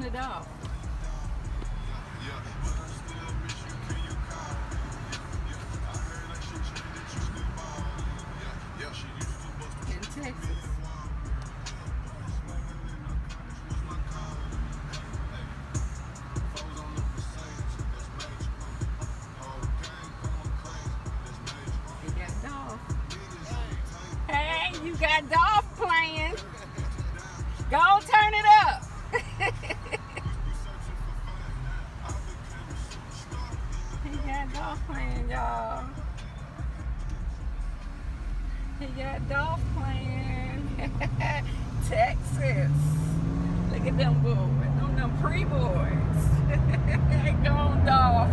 dusting it off. In He got Dolph playing. Texas. Look at them boys. Them pre-boys. Go on, Dolph.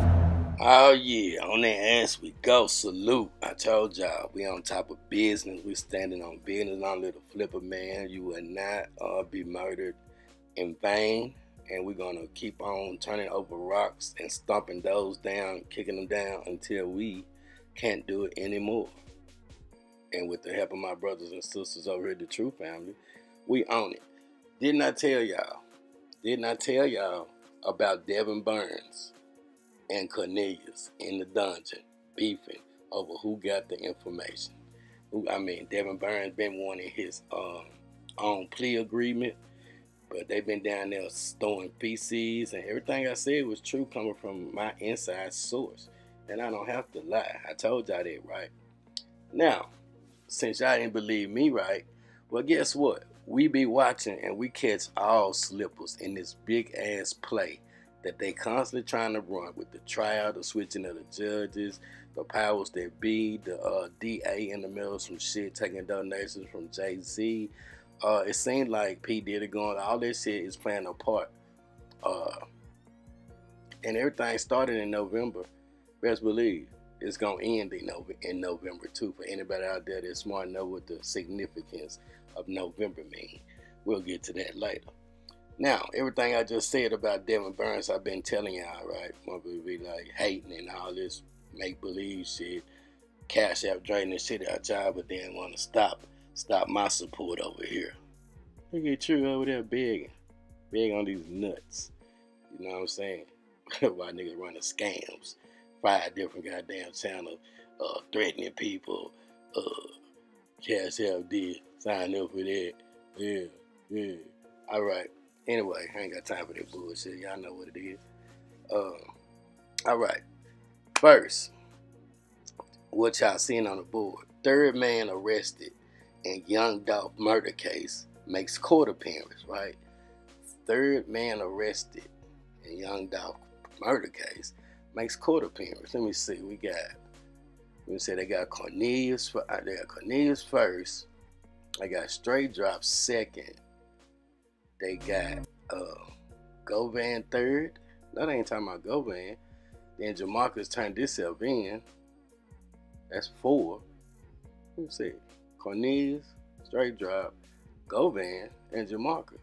Oh yeah, on that ass we go. Salute. I told y'all, we on top of business. We standing on business. I'm little flipper man. You will not uh, be murdered in vain. And we're gonna keep on turning over rocks and stomping those down, kicking them down until we can't do it anymore. And with the help of my brothers and sisters over here, the True Family, we own it. Didn't I tell y'all? Didn't I tell y'all about Devin Burns? and Cornelius in the dungeon beefing over who got the information. Who I mean, Devin Burns been wanting his um, own plea agreement, but they've been down there storing feces and everything I said was true coming from my inside source. And I don't have to lie. I told y'all that, right? Now, since y'all didn't believe me right, well, guess what? We be watching and we catch all slippers in this big ass play that they constantly trying to run with the trial, the switching of the judges, the powers that be, the uh, DA in the middle of some shit, taking donations from Jay Z. Uh, it seemed like P Diddy going, all this shit is playing a part. Uh, and everything started in November. Best believe it's gonna end in, Nov- in November too. For anybody out there that's smart know what the significance of November mean. We'll get to that later. Now, everything I just said about Devin Burns, I've been telling y'all, right? Motherfuckers be like hating and all this make believe shit, cash out draining the shit out y'all, but then want to stop, stop my support over here. Look at you over there begging, begging on these nuts. You know what I'm saying? Why niggas running scams, five different goddamn channels, uh, threatening people, uh, out this, sign up for that. Yeah, yeah. All right. Anyway, I ain't got time for that bullshit. Y'all know what it is. Um, all right. First, what y'all seen on the board. Third man arrested in Young Dolph murder case makes court appearance, right? Third man arrested in Young Dolph murder case makes court appearance. Let me see. We got, let me say they got Cornelius, uh, they got Cornelius first. They got Straight Drop second. They got uh, Govan third. That ain't talking about Govan. Then Jamarcus turned himself in. That's four. Let me see. Cornelius, Straight Drop, Govan, and Jamarcus.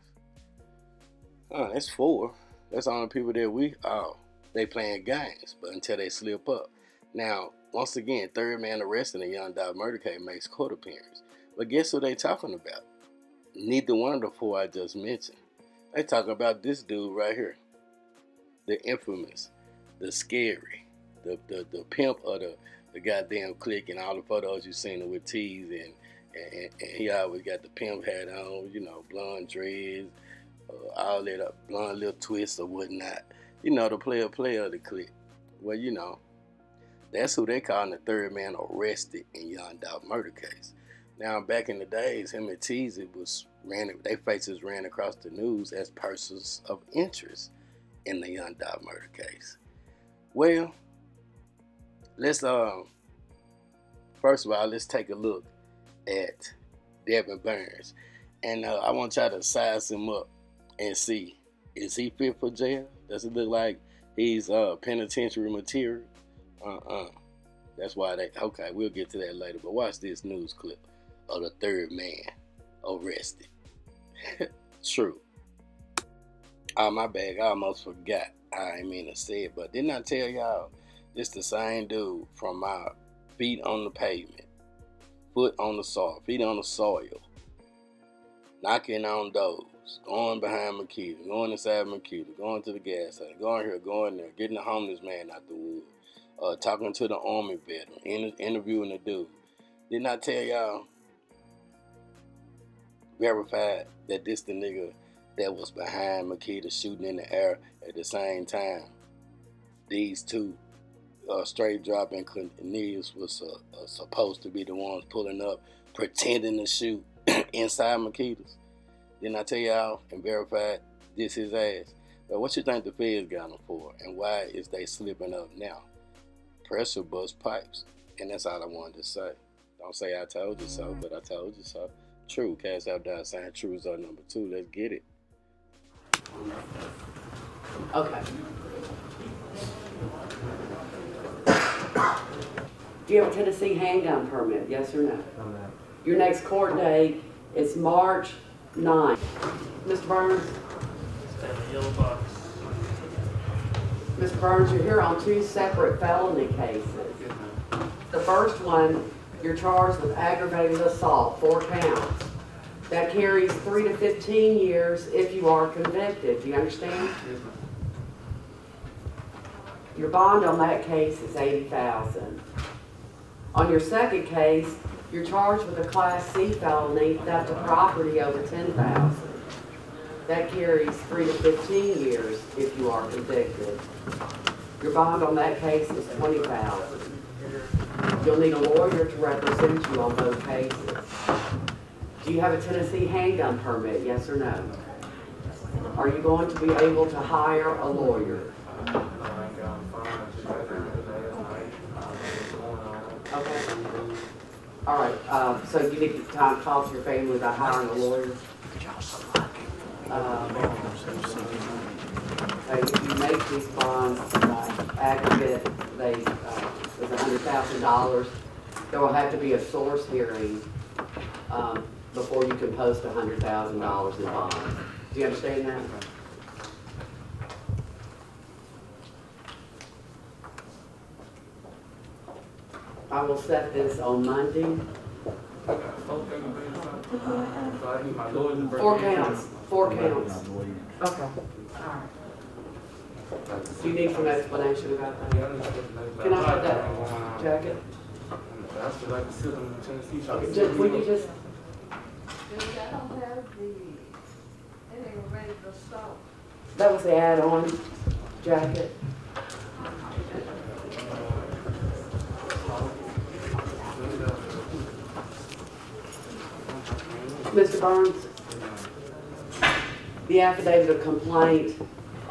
Oh, that's four. That's all the people that we oh, they playing games, but until they slip up. Now, once again, third man arrested in a young Dolph murder case makes court appearance. But guess who they talking about? Neither one of the four I just mentioned. They talking about this dude right here. The infamous, the scary, the the, the pimp of the, the goddamn clique and all the photos you seen with T's and, and, and he always got the pimp hat on, you know, blonde dreads, uh, all that up, blonde little twists or whatnot. You know, the player player of the clique. Well, you know, that's who they calling the third man arrested in Young Dolph murder case. Now, back in the days, him and Teasy was ran. Their faces ran across the news as persons of interest in the Young murder case. Well, let's um. First of all, let's take a look at Devin Burns, and uh, I want y'all to size him up and see is he fit for jail? Does it look like he's uh penitentiary material? Uh-uh. That's why they okay, we'll get to that later. But watch this news clip of the third man arrested. True. Oh my bad, I almost forgot. I mean to say it, but didn't I tell y'all this the same dude from my feet on the pavement, foot on the soil, feet on the soil, knocking on doors, going behind Makeda, going inside Makeda, going to the gas station, going here, going there, getting the homeless man out the woods, uh, talking to the army veteran, inter- interviewing the dude. Didn't I tell y'all? Verified that this the nigga that was behind Makeda shooting in the air at the same time. These two uh, straight dropping Cornelius was uh, uh, supposed to be the ones pulling up, pretending to shoot inside Makeda's. Then I tell y'all and verified this his ass. But what you think the feds got him for, and why is they slipping up now? Pressure bust pipes, and that's all I wanted to say. Don't say I told you so, but I told you so. True, cash out down sign. True is our number two. Let's get it. Okay. Do you have a Tennessee handgun permit, yes or no? Your next court date is March 9th. Mr. Burns, yellow box. Mr. Burns, you're here on two separate felony cases. The first one, you're charged with aggravated assault, four counts. That carries three to 15 years if you are convicted. Do you understand? Yes. Your bond on that case is eighty thousand. On your second case, you're charged with a Class C felony, theft of property over ten thousand. That carries three to fifteen years if you are convicted. Your bond on that case is twenty thousand. You'll need a lawyer to represent you on both cases. Do you have a Tennessee handgun permit, yes or no? Are you going to be able to hire a lawyer? I ain't got a phone. I just got there today. I'm like, uh, what's going on? Okay. All right, um, so you need time to talk to your family about hiring a lawyer? Um, uh, If you make these bonds uh, aggregate, they, uh, a hundred thousand dollars, there will have to be a source hearing um, before you can post a hundred thousand dollars in bonds. Do you understand that? I will set this on Monday. Four things to do. So I need my lawyers to break Four it down. counts, four counts. Okay. Do you need some explanation about that? I need to get the- Can I have that jacket? That's what like the system in Tennessee. trying to Okay, would you just, Judge, I don't have the, it ain't ready to start. that was the add-on jacket. Mr. Burns, the affidavit of complaint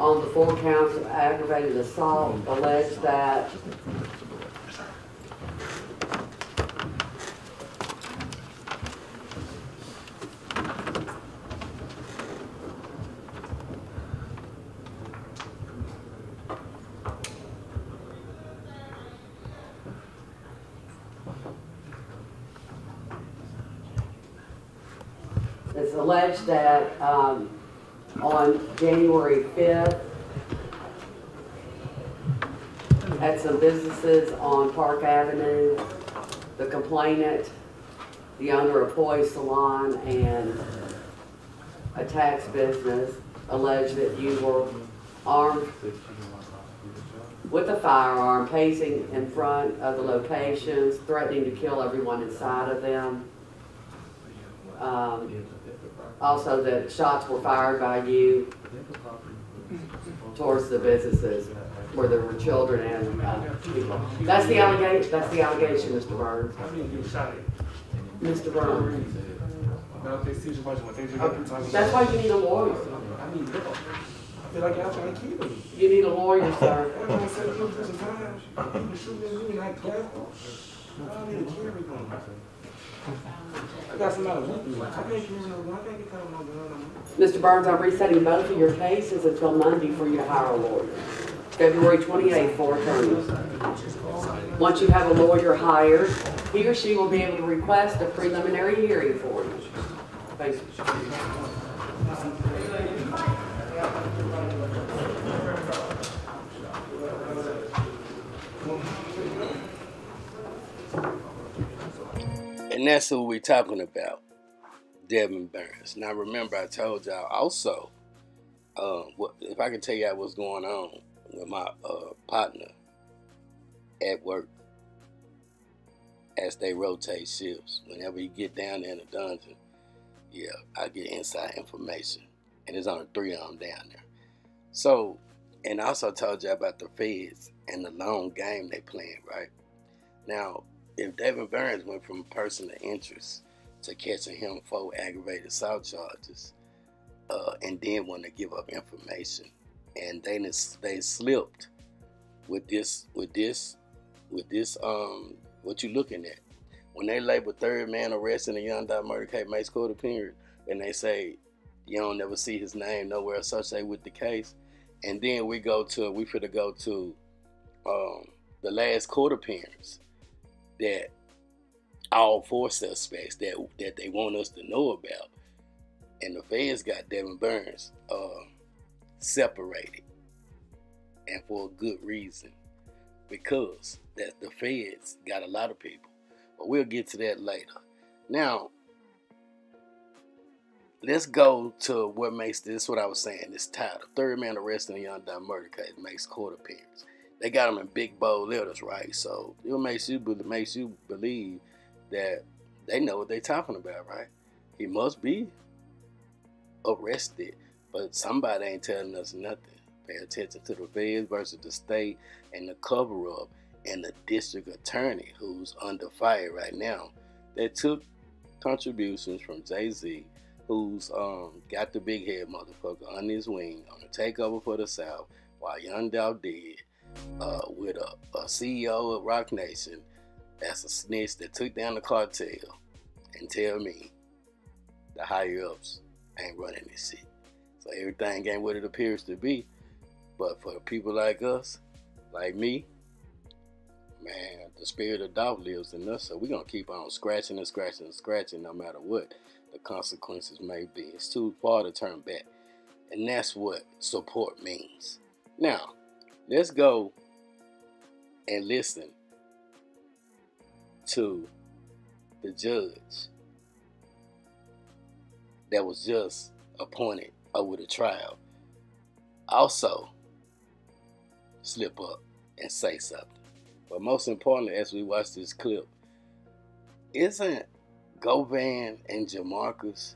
on the four counts of aggravated assault alleged that It's alleged that um, on January 5th, at some businesses on Park Avenue, the complainant, the owner of Poi Salon and a tax business alleged that you were armed with a firearm, pacing in front of the locations, threatening to kill everyone inside of them. Um, Also, that shots were fired by you towards the businesses where there were children and uh, people. That's the allegation, that's the allegation, Mr. Burns. I didn't get shot at. Mr. Burns. About this situation, what they just got me talking That's why you need a lawyer. I need help. I feel like y'all trying to kill me. You need a lawyer, sir. Everyone said you was some time. People shooting at me and I don't need to carry gun. I got. I. Mr. Burns, I'm resetting both of your cases until Monday for you to hire a lawyer. February 28th for attorneys. Once you have a lawyer hired, he or she will be able to request a preliminary hearing for you. Thank you. And that's who we're talking about. Devin Burns. Now remember, I told y'all also. Um, what, if I can tell y'all what's going on with my uh, partner at work as they rotate shifts. Whenever you get down there in the dungeon, yeah, I get inside information, and there's only three of them down there. So, and I also told you about the feds and the long game they playing, right? Now, if David Burns went from person of interest to catching him for aggravated assault charges, uh, and then want to give up information, and they they slipped with this with this with this um what you looking at? When they label third man arrested in a young Dolph murder case makes court appearance and they say you don't never see his name nowhere associated with the case and then we go to we to go to um, the last court appearance that all four suspects that that they want us to know about and the feds got Devin Burns uh, separated and for a good reason because that the feds got a lot of people. But we'll get to that later. Now, let's go to what makes this what I was saying. This title, Third Man Arrested in a Young Murder Case, makes court appearance. They got them in big bold letters, right? So it makes you makes you believe that they know what they're talking about, right? He must be arrested, but somebody ain't telling us nothing. Pay attention to the feds versus the state and the cover up and the district attorney who's under fire right now that took contributions from Jay Z, who's um, got the big head motherfucker on his wing on the takeover for the South while Young Dolph dead uh, with a, a CEO of Roc Nation that's a snitch that took down the cartel and tell me the higher ups ain't running this shit. So everything ain't what it appears to be. But for people like us, like me, man, the spirit of Dolph lives in us. So we're going to keep on scratching and scratching and scratching no matter what the consequences may be. It's too far to turn back. And that's what support means. Now, let's go and listen to the judge that was just appointed over the trial also slip up and say something. But most importantly, as we watch this clip, isn't Govan and Jamarcus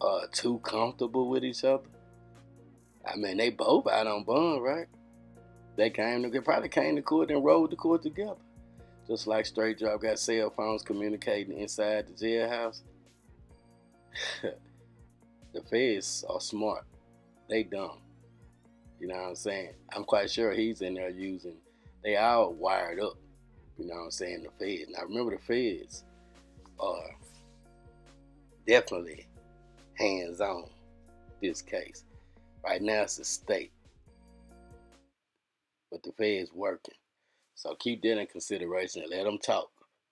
uh, too comfortable with each other? I mean, they both out on bond, right? They came to, probably came to court and rode the court together. Just like Straight Drop got cell phones communicating inside the jailhouse. the feds are smart. They dumb. You know what I'm saying? I'm quite sure he's in there using, they all wired up. You know what I'm saying? The feds. Now remember the feds are definitely hands on this case. Right now it's a state. But the feds working. So keep that in consideration and let them talk.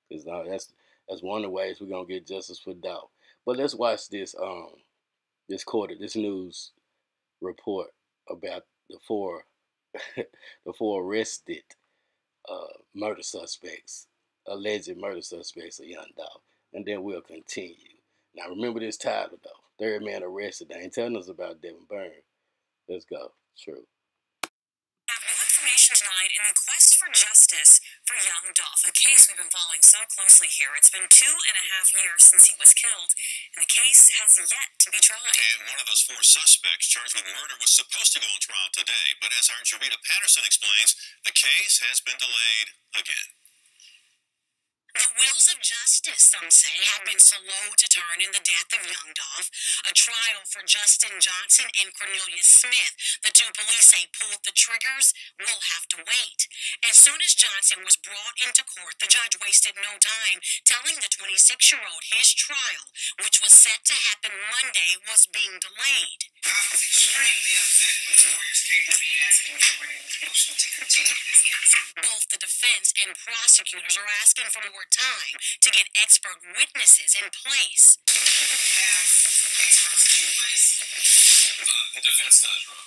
Because that's that's one of the ways we're gonna get justice for Dolph. But let's watch this um this quarter, this news report about the four the four arrested uh, murder suspects, alleged murder suspects of Young Dolph. And then we'll continue. Now remember this title though. Third man arrested. They ain't telling us about Devin Byrne. Let's go. True in the quest for justice for young Dolph, a case we've been following so closely here. It's been two and a half years since he was killed, and the case has yet to be tried. And one of those four suspects charged with murder was supposed to go on trial today, but as our Jarita Patterson explains, the case has been delayed again. The wheels of justice, some say, have been slow to turn in the death of young Dolph. A trial for Justin Johnson and Cornelius Smith, the two police say pulled the triggers, will have to wait. As soon as Johnson was brought into court, the judge wasted no time telling the 26 year old his trial, which was set to happen Monday, was being delayed. I was extremely upset when lawyers came to me asking for motion to continue this case. Both the defense and prosecutors are asking for more time to get expert witnesses in place. experts in place? Uh, the defense does, Rob.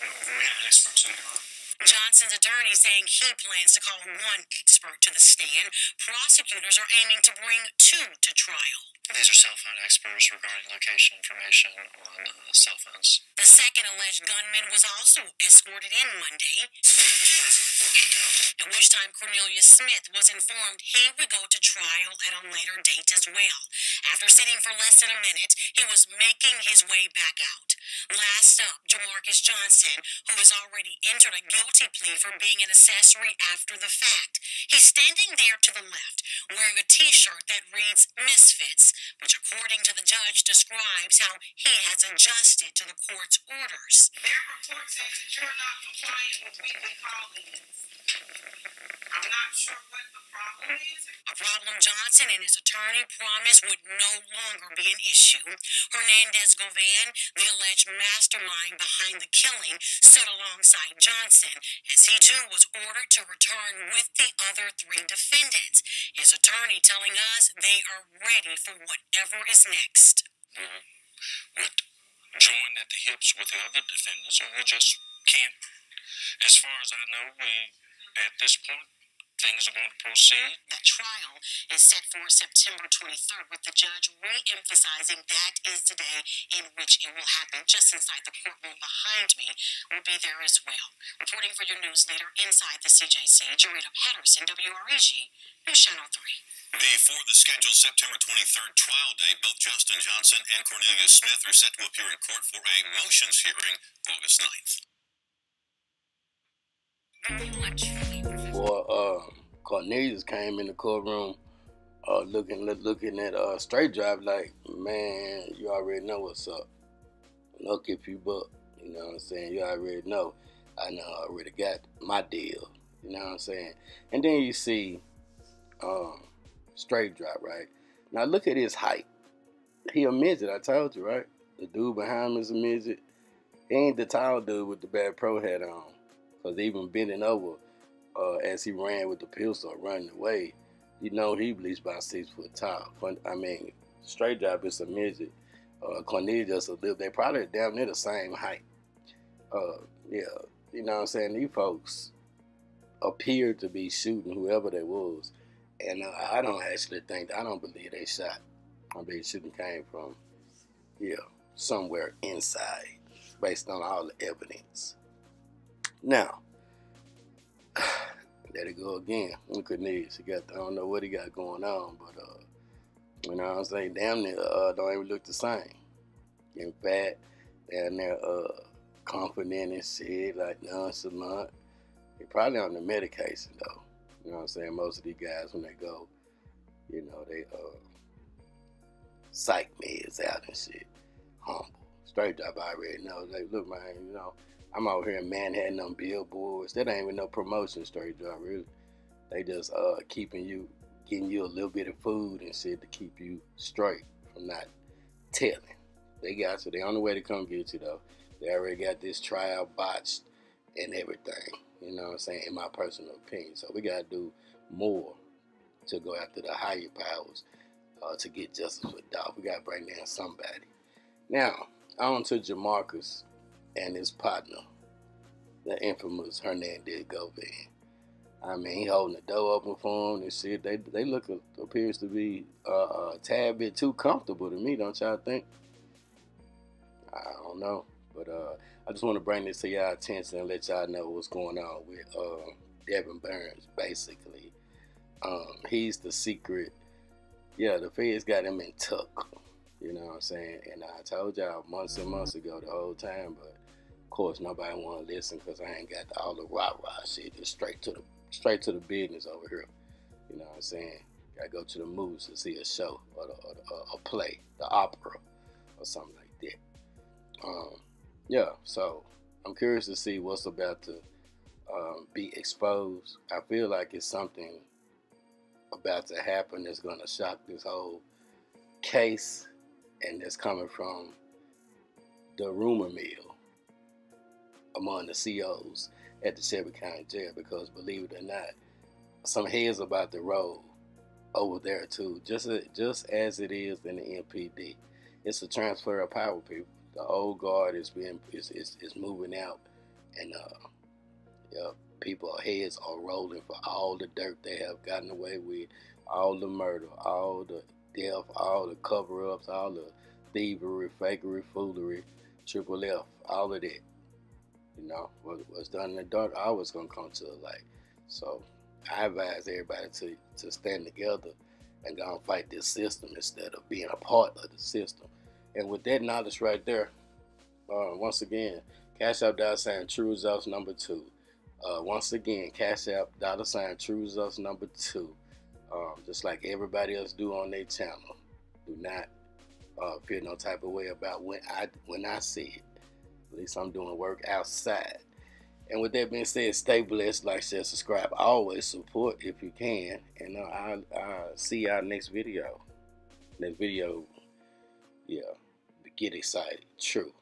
We have experts in there. Johnson's attorney saying he plans to call one expert to the stand. Prosecutors are aiming to bring two to trial. These are cell phone experts regarding location information on uh, cell phones. The second alleged gunman was also escorted in Monday, at which time Cornelius Smith was informed he would go to trial at a later date as well. After sitting for less than a minute, he was making his way back out. Last up, Jamarcus Johnson, who has already entered a guilty plea for being an accessory after the fact. He's standing there to the left, wearing a t-shirt that reads Misfits, which according to the judge describes how he has adjusted to the court's orders. Their report says that you're not compliant with weekly call-ins. I'm not sure what the problem is. Johnson and his attorney promised would no longer be an issue. Hernandez Govan, the alleged mastermind behind the killing, stood alongside Johnson as he too was ordered to return with the other three defendants. His attorney telling us they are ready for whatever is next. Would join at the hips with the other defendants, and we just can't. As far as I know, we at this point things are going to proceed. The trial is set for September 23rd, with the judge re-emphasizing that is the day in which it will happen. Just inside the courtroom behind me will be there as well. Reporting for your news leader inside the CJC, Jarita Patterson, WREG, News Channel 3. Before the scheduled September 23rd trial date, both Justin Johnson and Cornelius Smith are set to appear in court for a motions hearing August 9th. Very much. Boy, uh, Cornelius came in the courtroom, uh, looking looking at uh straight drive like, man, you already know what's up. Look if you buck, you know what I'm saying? You already know. I know I already got my deal. You know what I'm saying? And then you see um straight drop, right? Now look at his height. He a midget, I told you, right? The dude behind him is a midget. He ain't the tall dude with the bad pro hat on. Cause even bending over uh, as he ran with the pistol running away, you know he least about six foot tall. I mean, straight drop is a midget. Uh, Cornelius a little. They probably damn near the same height. Uh, yeah, you know what I'm saying. These folks appeared to be shooting whoever they was, and uh, I don't actually think I don't believe they shot. I believe shooting came from, yeah, somewhere inside, based on all the evidence. Now, there it go again. Look at Cornelius. He got I don't know what he got going on, but uh, you know what I'm saying? Damn near uh, don't even look the same. In fact, down there uh confident and shit, like nonchalant. He probably on the medication though. You know what I'm saying? Most of these guys when they go, you know, they uh psych meds out and shit. Humble. Straight up I already know. Like, look man, you know, I'm out here in Manhattan on billboards. That ain't even no promotion straight job, really. They just uh keeping you, getting you a little bit of food and shit to keep you straight from not telling. They got you. They on the only way to come get you though. They already got this trial botched and everything. You know what I'm saying? In my personal opinion. So we gotta do more to go after the higher powers uh, to get justice for Dolph. We gotta bring down somebody. Now, on to Jamarcus and his partner, the infamous Hernandez Govan. I mean, he holding the door open for him and shit. They they look appears to be uh, a tad bit too comfortable to me, don't y'all think? I don't know, but uh, I just want to bring this to y'all attention and let y'all know what's going on with uh, Devin Burns. Basically, um, he's the secret. Yeah, the feds got him in tuck. You know what I'm saying? And I told y'all months and months ago the whole time, but course nobody want to listen because I ain't got all the rah rah shit. Just straight to the straight to the business over here. You know what I'm saying? Gotta go to the movies to see a show or, the, or the, a play, the opera, or something like that. Um, yeah, so I'm curious to see what's about to um, be exposed. I feel like it's something about to happen that's gonna shock this whole case, and that's coming from the rumor mill among the COs at the Shelby County Jail because believe it or not, some heads about to roll over there too, just just as it is in the MPD. It's a transfer of power, people. The old guard is being is, is, is moving out, and uh, yeah, people heads are rolling for all the dirt they have gotten away with, all the murder, all the death, all the cover-ups, all the thievery, fakery, foolery, triple F, all of that. You know, what, was done in the dark always gonna come to the light. So I advise everybody to to stand together and go and fight this system instead of being a part of the system. And with that knowledge right there, uh, once again, Cash App dollar sign True Results number two. Uh, once again, Cash App dollar sign True Results number two. Um, just like everybody else do on their channel. Do not uh, feel no type of way about when I when I see it. At least I'm doing work outside. And with that being said, stay blessed, like, share, subscribe. Always support if you can. And uh, I'll, I'll see y'all next video. Next video, yeah, get excited. True.